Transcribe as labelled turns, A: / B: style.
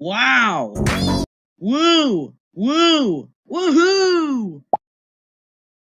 A: Wow! Woo! Woo! Woohoo!